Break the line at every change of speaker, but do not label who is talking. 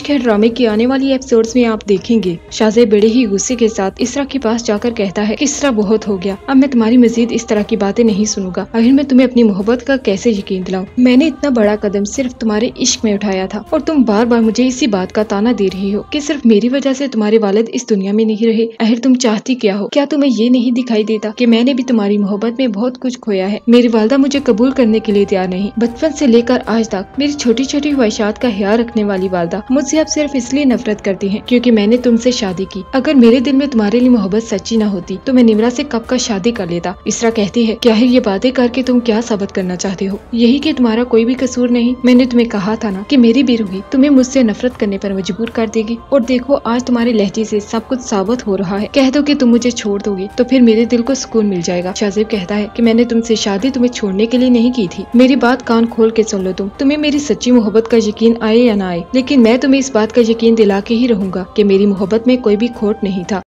इश्क है ड्रामे की आने वाली एपिसोड्स में आप देखेंगे। शाहजेब बड़े ही गुस्से के साथ इसरा के पास जाकर कहता है इसरा बहुत हो गया। अब मैं तुम्हारी मजीद इस तरह की बातें नहीं सुनूँगा। आखिर मैं तुम्हें अपनी मोहब्बत का कैसे यकीन दिलाऊं? मैंने इतना बड़ा कदम सिर्फ़ तुम्हारे इश्क में उठाया था और तुम बार बार मुझे इसी बात का ताना दे रही हो की सिर्फ़ मेरी वजह से तुम्हारे वालिद इस दुनिया में नहीं रहे। आखिर तुम चाहती क्या हो? क्या तुम्हें ये नहीं दिखाई देता की मैंने भी तुम्हारी मोहब्बत में बहुत कुछ खोया है? मेरी वालदा मुझे कबूल करने के लिए तैयार नहीं। बचपन से लेकर आज तक मेरी छोटी छोटी ख्वाहिशात का ख्याल रखने वाली वालदा मुझसे अब सिर्फ़ इसलिए नफरत करती हैं क्योंकि मैंने तुमसे शादी की। अगर मेरे दिल में तुम्हारे लिए मोहब्बत सच्ची न होती तो मैं निमरा से कब का शादी कर लेता? इसरा कहती है, क्या ये बातें करके तुम क्या साबित करना चाहते हो? यही कि तुम्हारा कोई भी कसूर नहीं। मैंने तुम्हें कहा था ना कि मेरी बेरूही तुम्हें मुझसे नफरत करने पर मजबूर कर देगी। और देखो, आज तुम्हारे लहजे से सब कुछ साबित हो रहा है। कह दो कि तुम मुझे छोड़ दोगे तो फिर मेरे दिल को सुकून मिल जाएगा। शाहजेब कहता है कि मैंने तुमसे शादी तुम्हें छोड़ने के लिए नहीं की थी। मेरी बात कान खोल के सुन लो तुम। तुम्हें मेरी सच्ची मोहब्बत का यकीन आए या ना आए, लेकिन मैं तुम्हें इस बात का यकीन दिला के ही रहूँगा कि मेरी मोहब्बत में कोई भी खोट नहीं था।